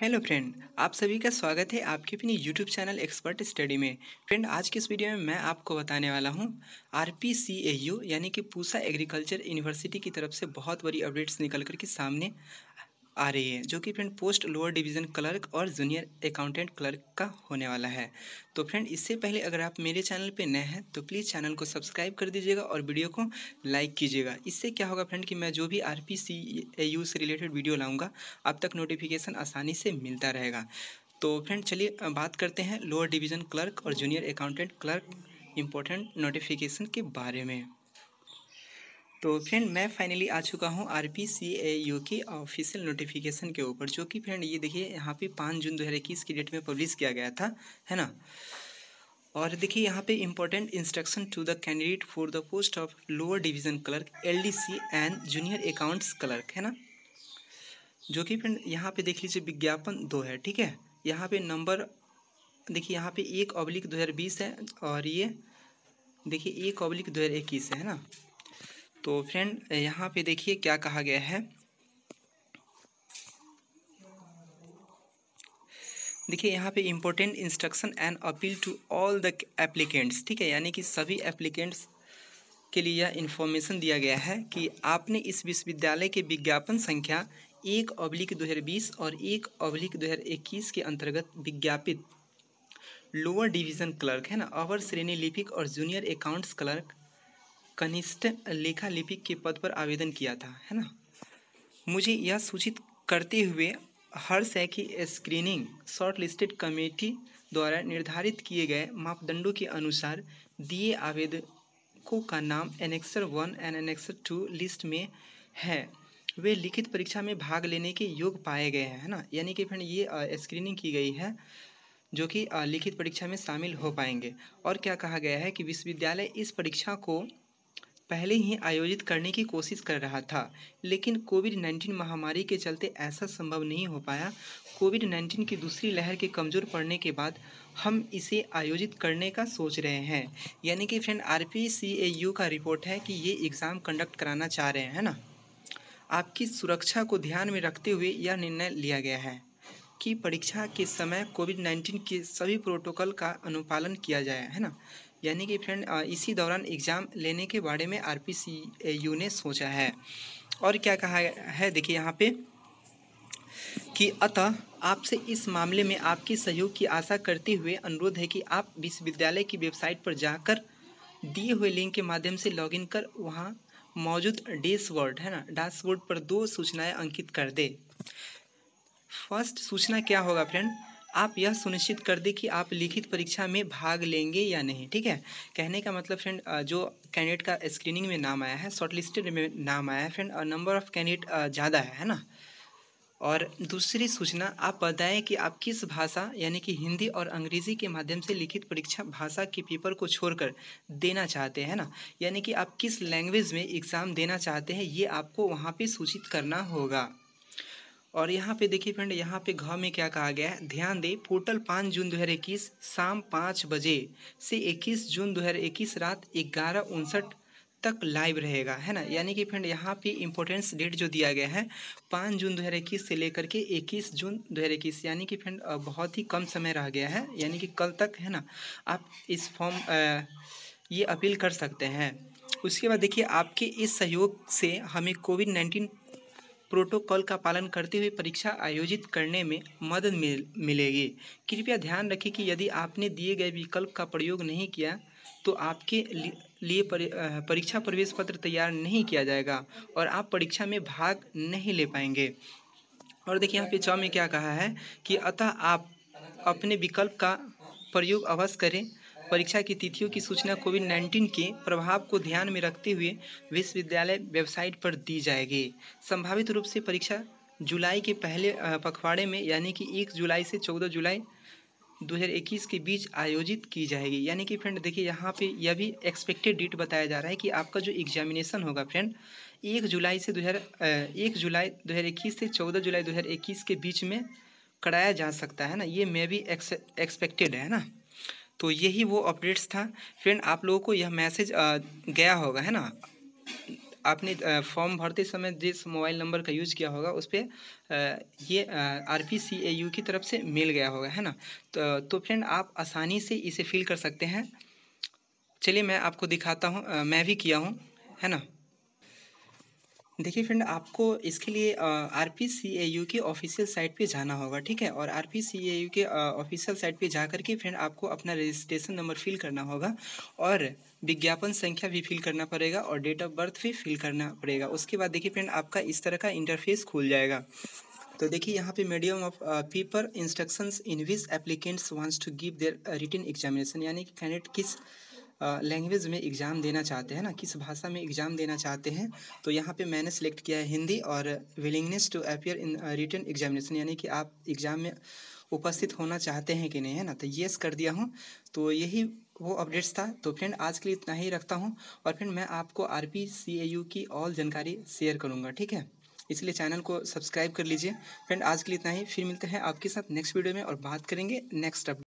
Hello friend, आप सभी का स्वागत है आपके अपनी यूट्यूब चैनल एक्सपर्ट स्टडी में। फ्रेंड, आज के इस वीडियो में मैं आपको बताने वाला हूँ R P C A U यानी कि पूसा एग्रीकल्चर यूनिवर्सिटी की तरफ़ से बहुत बड़ी अपडेट्स निकल कर के सामने आ रही है, जो कि friend post lower division clerk और जूनियर अकाउंटेंट क्लर्क का होने वाला है। तो फ्रेंड इससे पहले अगर आप मेरे चैनल पे नए हैं तो प्लीज़ चैनल को सब्सक्राइब कर दीजिएगा और वीडियो को लाइक कीजिएगा। इससे क्या होगा फ्रेंड कि मैं जो भी आर पी सी यू से रिलेटेड वीडियो लाऊँगा, आप तक नोटिफिकेशन आसानी से मिलता रहेगा। तो फ्रेंड चलिए बात करते हैं लोअर डिवीज़न क्लर्क और junior accountant clerk important notification के बारे में। तो फ्रेंड मैं फाइनली आ चुका हूँ R P C A U की ऑफिशियल नोटिफिकेशन के ऊपर, जो कि फ्रेंड ये देखिए, यहाँ पे पाँच जून दो हज़ार इक्कीस की डेट में पब्लिश किया गया था, है ना? और देखिए, यहाँ पे important instruction to the candidate for the post of lower division clerk L D C and junior accounts clerk है ना? जो कि फ्रेंड यहाँ पे देख लीजिए, विज्ञापन दो है, ठीक है? यहाँ पे नंबर देखिए, यहाँ पे एक ऑब्लिक दो हज़ार बीस है और ये, देखिए, एक ऑब्लिक दो हज़ार इक्कीस है ना? तो फ्रेंड, यहाँ पे देखिए क्या कहा गया है। देखिए, यहाँ पे important instruction and appeal to all the applicants ठीक है? यानी कि सभी एप्लीकेंट्स के लिए यह इन्फॉर्मेशन दिया गया है कि आपने इस विश्वविद्यालय के विज्ञापन संख्या एक अब्लिक दो हज़ार बीस और एक अब्लिक दो हज़ार इक्कीस के अंतर्गत विज्ञापित। लोअर डिवीज़न क्लर्क है ना? अवर श्रेणी लिपिक और जूनियर अकाउंट्स क्लर्क कनिष्ठ लेखा लिपिक के पद पर आवेदन किया था, है ना? मुझे यह सूचित करते हुए हर सै की स्क्रीनिंग शॉर्ट लिस्टेड कमेटी द्वारा निर्धारित किए गए मापदंडों के अनुसार दिए आवेदकों का नाम annexure one and annexure two list में है। वे लिखित परीक्षा में भाग लेने के योग पाए गए हैं, है ना? यानी कि फ्रेंड ये स्क्रीनिंग की गई है, जो कि लिखित परीक्षा में शामिल हो पाएँगे। और क्या कहा गया है कि विश्वविद्यालय इस परीक्षा को पहले ही आयोजित करने की कोशिश कर रहा था, लेकिन कोविड नाइन्टीन महामारी के चलते ऐसा संभव नहीं हो पाया। कोविड नाइन्टीन की दूसरी लहर के कमज़ोर पड़ने के बाद हम इसे आयोजित करने का सोच रहे हैं। यानी कि friend, R P C A U का रिपोर्ट है कि ये एग्ज़ाम कंडक्ट कराना चाह रहे हैं ना? आपकी सुरक्षा को ध्यान में रखते हुए यह निर्णय लिया गया है कि परीक्षा के समय कोविड नाइन्टीन के सभी प्रोटोकॉल का अनुपालन किया जाए, है ना? यानी कि फ्रेंड इसी दौरान एग्ज़ाम लेने के बारे में आर यू ने सोचा है। और क्या कहा है? देखिए यहाँ पे कि अतः आपसे इस मामले में आपके सहयोग की आशा करते हुए अनुरोध है कि आप विश्वविद्यालय की वेबसाइट पर जाकर दिए हुए लिंक के माध्यम से लॉगिन कर वहाँ मौजूद डैशबोर्ड, है ना, डैशबोर्ड पर दो सूचनाएँ अंकित कर दे। फ़र्स्ट सूचना क्या होगा फ्रेंड? आप यह सुनिश्चित कर दें कि आप लिखित परीक्षा में भाग लेंगे या नहीं, ठीक है? कहने का मतलब फ्रेंड जो कैंडिडेट का स्क्रीनिंग में नाम आया है शॉर्ट लिस्टेड में नाम आया है फ्रेंड और नंबर ऑफ़ कैंडिडेट ज़्यादा है है ना? और दूसरी सूचना, आप बताएँ कि आप किस भाषा, यानी कि हिंदी और अंग्रेज़ी के माध्यम से लिखित परीक्षा भाषा के पेपर को छोड़कर देना चाहते हैं ना? यानी कि आप किस लैंग्वेज में एग्ज़ाम देना चाहते हैं, ये आपको वहाँ पे सूचित करना होगा। और यहाँ पे देखिए फ्रेंड, यहाँ पे घ में क्या कहा गया है? ध्यान दें, पोर्टल पाँच जून दो हज़ार इक्कीस, शाम पाँच बजे से इक्कीस जून दो हज़ार इक्कीस रात ग्यारह उनसठ तक लाइव रहेगा, है ना? यानी कि फ्रेंड, यहाँ पे इम्पोर्टेंस डेट जो दिया गया है, पाँच जून दो हज़ार इक्कीस से लेकर के इक्कीस जून दो हज़ार इक्कीस, यानी कि फ्रेंड बहुत ही कम समय रह गया है, यानी कि कल तक, है ना? आप इस फॉर्म ये अपील कर सकते हैं। उसके बाद देखिए, आपके इस सहयोग से हमें कोविड नाइन्टीन प्रोटोकॉल का पालन करते हुए परीक्षा आयोजित करने में मदद मिल, मिलेगी। कृपया ध्यान रखें कि यदि आपने दिए गए विकल्प का प्रयोग नहीं किया तो आपके लिए परीक्षा प्रवेश पत्र तैयार नहीं किया जाएगा और आप परीक्षा में भाग नहीं ले पाएँगे। और देखिए, यहाँ पे चौ में क्या कहा है कि अतः आप अपने विकल्प का प्रयोग अवश्य करें। परीक्षा की तिथियों की सूचना कोविड नाइन्टीन के प्रभाव को ध्यान में रखते हुए विश्वविद्यालय वेबसाइट पर दी जाएगी। संभावित रूप से परीक्षा जुलाई के पहले पखवाड़े में, यानी कि एक जुलाई से चौदह जुलाई 2021 के बीच आयोजित की जाएगी। यानी कि फ्रेंड, देखिए यहाँ पे यह भी एक्सपेक्टेड डेट बताया जा रहा है कि आपका जो एग्जामिनेशन होगा फ्रेंड, एक जुलाई से दो हज़ार एक जुलाई दो हज़ार इक्कीस से चौदह जुलाई दो हज़ार इक्कीस के बीच में कराया जा सकता है ना? ये मे भी एक्सपेक्टेड है ना? तो यही वो अपडेट्स था। फ्रेंड, आप लोगों को यह मैसेज गया होगा, है ना? आपने फॉर्म भरते समय जिस मोबाइल नंबर का यूज़ किया होगा, उस पर ये R P C A U की तरफ़ से मिल गया होगा, है ना? तो तो फ्रेंड, आप आसानी से इसे फिल कर सकते हैं। चलिए, मैं आपको दिखाता हूँ मैं भी किया हूँ, है ना? देखिए फ्रेंड, आपको इसके लिए R P C A U की ऑफिशियल साइट पे जाना होगा, ठीक है? और आर पी सी के ऑफिशियल साइट पे जा कर के फ्रेंड, आपको अपना रजिस्ट्रेशन नंबर फिल करना होगा और विज्ञापन संख्या भी फिल करना पड़ेगा और डेट ऑफ़ बर्थ भी फिल करना पड़ेगा। उसके बाद देखिए फ्रेंड, आपका इस तरह का इंटरफेस खुल जाएगा। तो देखिए यहाँ पे medium of paper instructions in which applicants wants to give their written examination यानी कि कैंडिडेट किस लैंग्वेज में एग्ज़ाम देना चाहते हैं ना, किस भाषा में एग्ज़ाम देना चाहते हैं तो यहाँ पे मैंने सेलेक्ट किया है हिंदी और willingness to appear in written examination यानी कि आप एग्ज़ाम में उपस्थित होना चाहते हैं कि नहीं, है ना? तो येस कर दिया हूँ तो यही वो अपडेट्स था। तो फ्रेंड आज के लिए इतना ही रखता हूँ और फ्रेंड मैं आपको R P C A U की ऑल जानकारी शेयर करूँगा, ठीक है? इसलिए चैनल को सब्सक्राइब कर लीजिए। फ्रेंड आज के लिए इतना ही। फिर मिलते हैं आपके साथ नेक्स्ट वीडियो में और बात करेंगे नेक्स्ट अपडेट